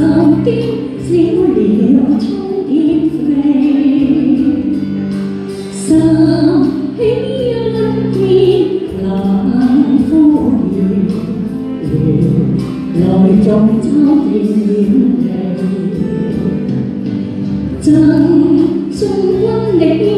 dòng tin dịu liệu trong tim về. Sao hình như lắm tin lòng phố điều. Lời trong trao tình yêu này. Quân lấy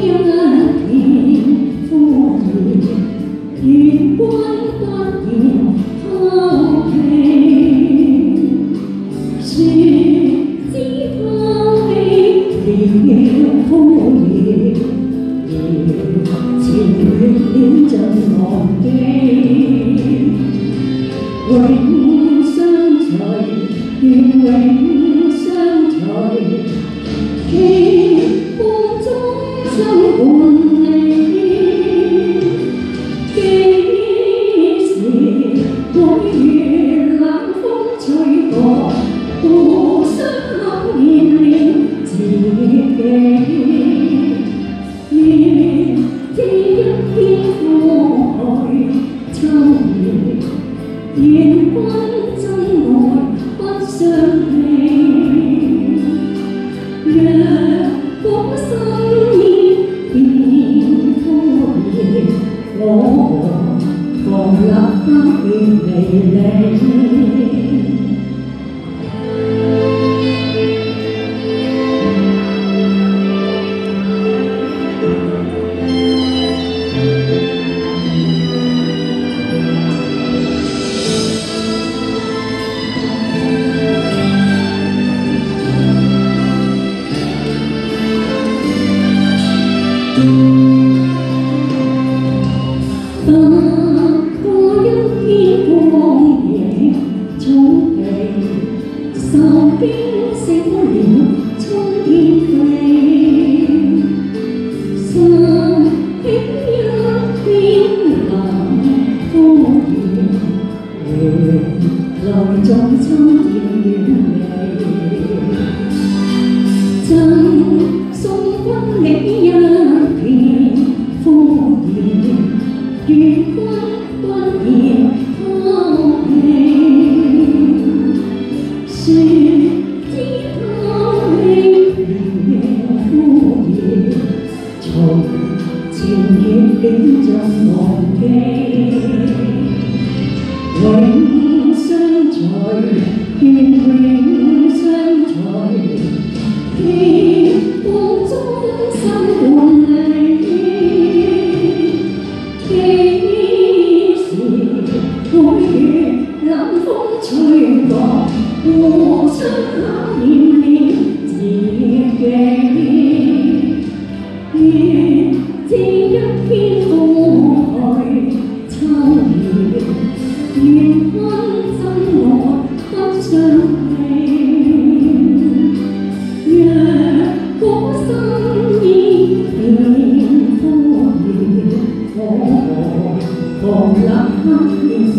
相随，愿永相随，期望终生伴你。几时会遇冷风吹过，互相考验了自己。愿这一片苦海秋月，愿君真爱 不相弃。若果心意变枯叶，我和放立刻 来众秋天远离。赠送君你一片枯叶，愿君不要 here. Oh, love is